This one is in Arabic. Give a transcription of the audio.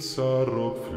sarog